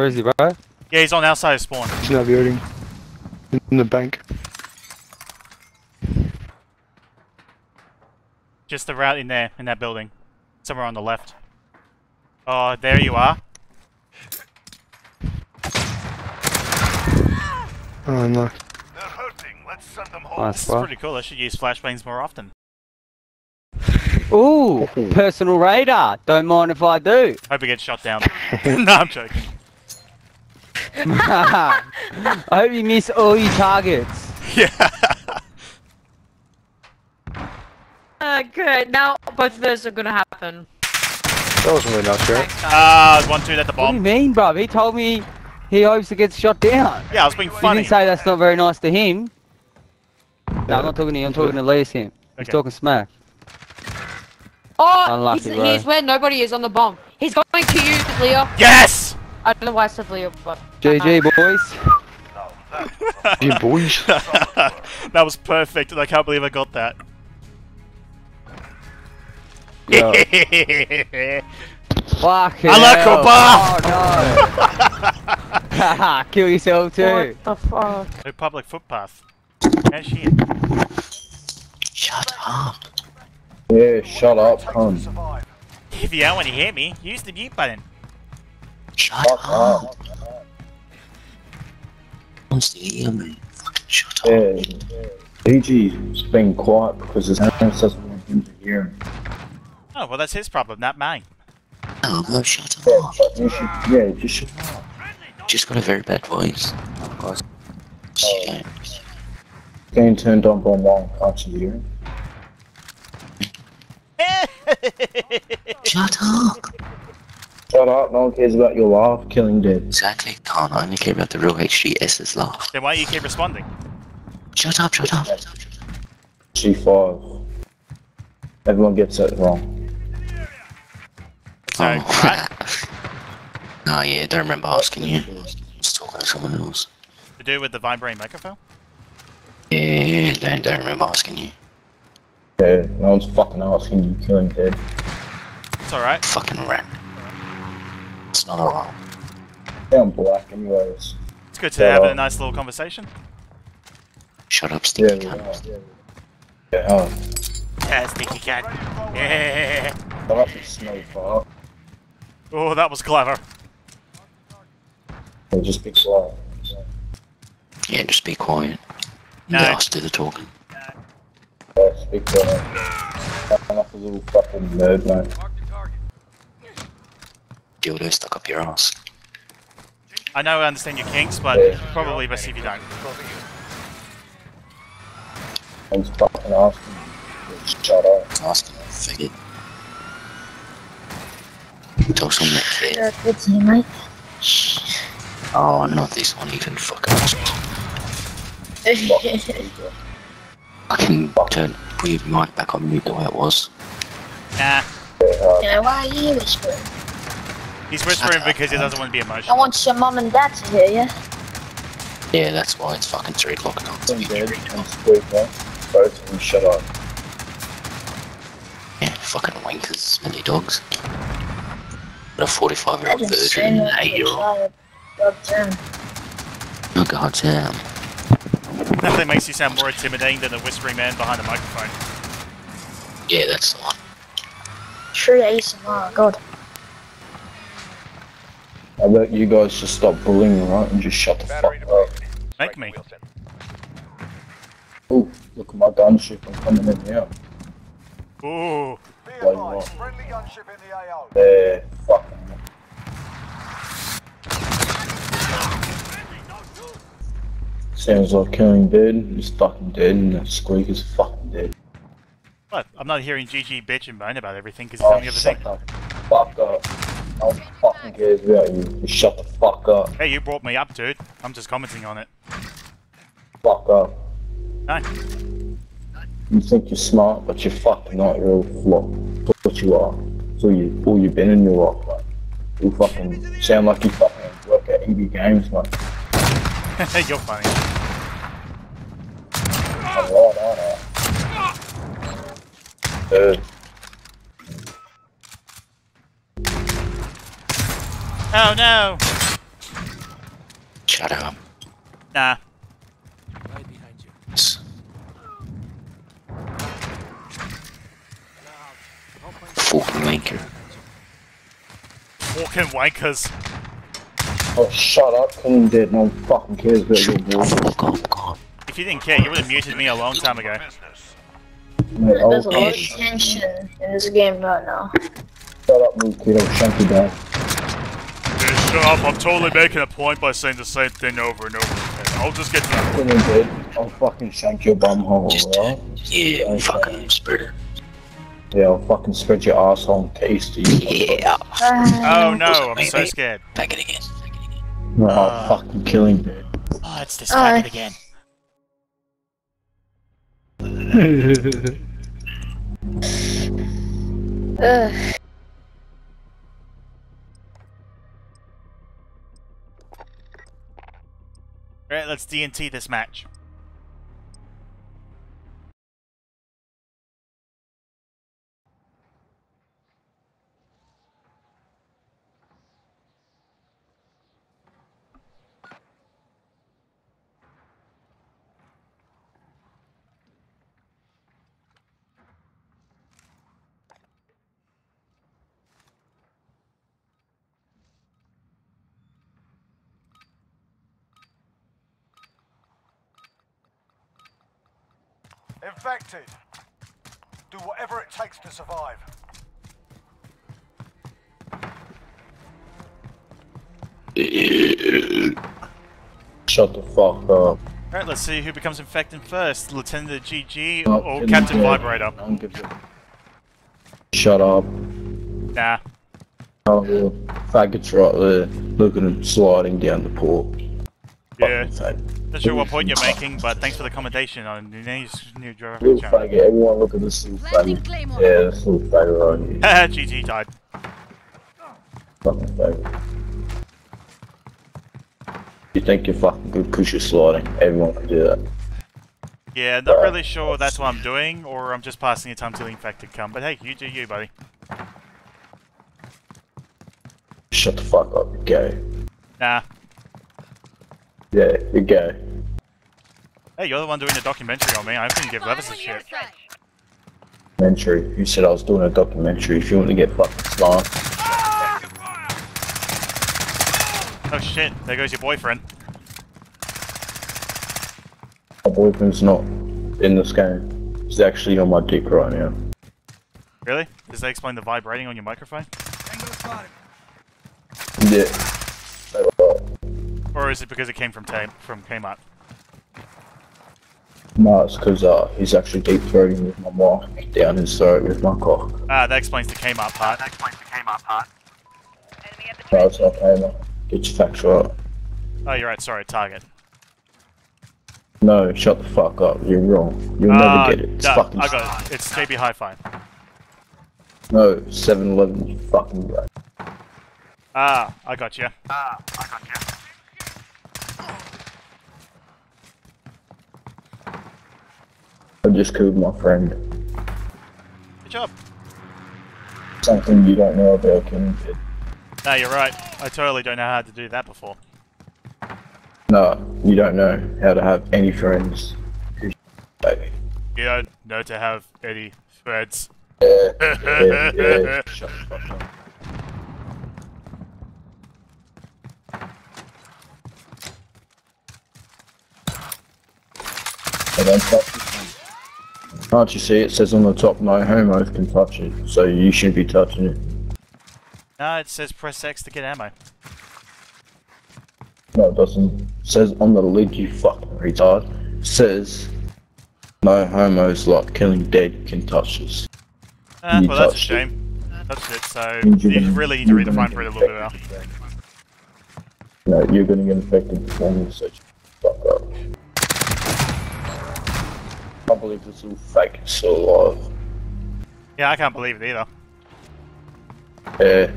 Where is he, bro? Yeah, he's on our side of spawn. In that building. In the bank. Just the route in there, in that building. Somewhere on the left. Oh, there you are. Oh no. They're hurting. Let's send them home. Nice, This is pretty cool. I should use flashbangs more often. Ooh, personal radar. Don't mind if I do. Hope he gets shot down. no, I'm joking. I hope you miss all your targets. Yeah. Okay, now both of those are gonna happen. That wasn't really nice, right? Ah, one dude at the bomb. What do you mean, bro? He told me he hopes to get shot down. Yeah, I was being You funny. didn't say that's not very nice to him. No, I'm not talking to you. I'm talking to Lee's him. He's Okay. talking smack. Oh, Unlucky, he's, he's where nobody is on the bomb. He's going to you, Leo. Yes! I don't know why I said Leo, but. GG, boys. You boys. that was perfect, and I can't believe I got that. Yo. Fucking Allahu hell. Oh no. Kill yourself too. What the fuck? No public footpath. Oh shit. Shut up. Yeah, shut up, cunt. If you don't want to hear me, use the mute button. Shut Fuck up. up. Wants to hear me. Fucking shut up. Yeah. DG's being quiet because his hands doesn't want him to hear him. Oh, well, that's his problem, not mine. No, no, shut up. but you should, yeah, just shut up. Just got a very bad voice. Yeah. Getting turned on by mine, can't you hear him? Shut up. Shut up, no one cares about your laugh, killing dead. Exactly. Can't I only care about the real HGS's laugh. then why do you keep responding? Shut up, shut up. G5. Everyone gets it wrong. So, right? Oh. no, yeah, don't remember asking you. Just talking to someone else. To do with the vibrating microphone? Yeah, don't, don't remember asking you. Yeah, no one's fucking asking you, killing dead. It's alright. Fucking rat. It's not alright. Yeah, I'm black anyways. It's good to Yeah. have a nice little conversation. Shut up, Yeah, stinky yeah, cunt. yeah. Yeah, huh? Yeah, sneaky cat. Yeah. Shut up, you snow. Oh, that was clever. Yeah, just be quiet. Yeah, just be quiet. No. Let us do the talking. Yeah, speak quiet. Sound like a little fucking nerd, mate. Dildo stuck up your ass. I know I understand your kinks, but probably best if you don't. I'm fucking asking you. Shut up. Asking a faggot. Tell someone that kid. Good to you, mate. Oh, not this one, you can fucking ask. I can turn put your mic back on mute the way it was. Nah. yeah, why are you whispering? He's whispering because he doesn't want to be emotional. I want your mum and dad to hear you. Yeah, that's why it's fucking 3 o'clock now. I'm dead and squeak, mate. Both of them shut up. Yeah, fucking wankers, smelly dogs. Got a 45 year I old didn't virgin say and an that. 8 year old. God damn. Oh god damn. Nothing makes you sound more intimidating than a whispering man behind a microphone. Yeah, that's the one. True ASMR, God. I bet you guys just stop bullying, right? And just shut the fuck up. Make me. Wilson. Ooh, look at my gunship. I'm coming in here. Ooh. Be Why advised, friendly gunship in the AO. There, fucking. Sounds like killing dead. He's fucking dead, and the squeak is fucking dead. What? I'm not hearing GG bitch and moan about everything because he's Oh, telling me everything. shut the fuck up. One fucking cares about you. Just shut the fuck up. Hey, you brought me up, dude. I'm just commenting on it. Fuck up. No. You think you're smart, but you're fucking not. You're a flop. That's what you are. So you, all you've been in your life, mate. You fucking sound like you fucking work at EB Games, mate. You're funny. I'm right, aren't I? Uh, Oh no! shut up. Nah. Fucking wanker. Walking wankers. Oh, shut up, Killing Dead. No one fucking cares about your voice. fuck up, God. If you didn't care, you would have muted me a long time ago. Mate, There's a lot of tension in this game right now. shut up, little kid. I'll shank you down. Shut up, I'm totally making a point by saying the same thing over and over again. I'll just get to that. Killing Dead. I'll fucking shank your bum hole, Just, alright? yeah, fucking uh, spirit. Yeah, I'll fucking spread your asshole and taste you. Yeah. Oh no, I'm Wait, so wait. scared. Back it again. No, Uh. I'll fucking killing Dead. Oh, it's this Aye. faggot again. Ugh. Uh. Alright, let's D&T this match. Infected. Do whatever it takes to survive. Shut the fuck up. Alright, let's see who becomes infected first. Lieutenant GG Oh, or Killing Captain Dead. Vibrator. No one gives a- Shut up. Nah. Oh, the faggot's right there. Look at him sliding down the port. Yeah. Fucking fag- Not sure what point you're making, but thanks for the commendation on Nini's new driver Little channel. faggot. Everyone look at this little faggot. Yeah, this little faggot right here. Haha, GG died. Fucking faggot. You think you're fucking good because you're sliding. Everyone can do that. Yeah, not really sure that's what I'm doing, or I'm just passing the time till the infected come. But hey, you do you, buddy. Shut the fuck up, you're gay. Nah. Yeah, you go. Hey, you're the one doing the documentary on me. I couldn't give Levis a shit. Documentary. You said I was doing a documentary. If you want to get fucking smart, Oh shit, there goes your boyfriend. my boyfriend's not in this game. He's actually on my dick right now. Really? Does that explain the vibrating on your microphone? Or is it because it came from ta- from Kmart? No, it's because uh, he's actually deep throating with my mic down his throat with my cock. Ah, that explains the Kmart part. No, it's not Kmart. Get your facts right. Oh, you're right. Sorry, Target. No, shut the fuck up. You're wrong. You'll Ah, never get it. It's duh, fucking. I got it. It's JB Hi-Fi. No, 7 Eleven, fucking right. Ah, I got you. Ah, I just killed my friend. Good job. Something you don't know about Kim did. No, you're right. I totally don't know how to do that before. No, you don't know how to have any friends. Baby. You don't know to have any threads. Yeah, yeah, yeah. Shut the fuck up. Don't touch it. Can't you see it says on the top no homo can touch it, so you shouldn't be touching it. No, it says press X to get ammo. No, it doesn't. It says on the lid, you fucking retard. It says no homos like killing dead can touch this. Ah, You well, that's a touched it. shame. That's it. So gonna- really need to read the fine print a little bit now. No, you're gonna get infected before me, so I can't believe this little fake is still. Yeah, I can't believe it either. Yeah.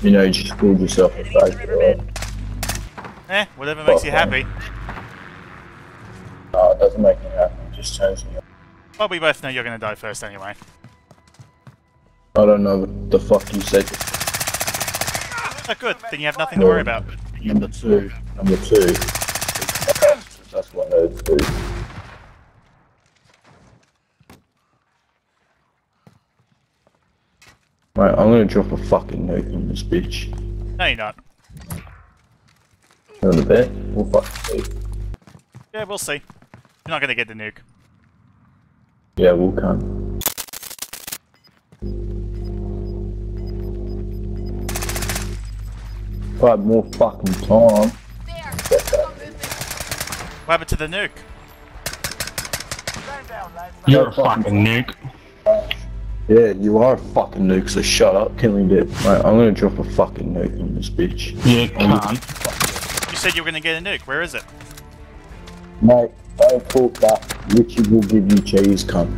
You know, you just called yourself a fake. Eh, whatever makes you Fuck, happy. No, it doesn't make me happy, it just turns me on. Well, we both know you're gonna die first anyway. I don't know what the fuck you said. Oh, good. Then you have nothing to worry about. number two, number two. That's what nerds do. Right, I'm gonna drop a fucking nuke on this bitch. No, you're not. In a bit, we'll fucking see. Yeah, we'll see. You're not gonna get the nuke. Yeah, we'll come. If I had more fucking time. What happened to the nuke? Stand down, lads. You're a fucking nuke. Yeah, you are a fucking nuke, so shut up, killing it. Right, I'm gonna drop a fucking nuke on this bitch. Yeah, can't. You said you were gonna get a nuke. Where is it? Mate, don't talk that. Richard will give you cheese, cunt.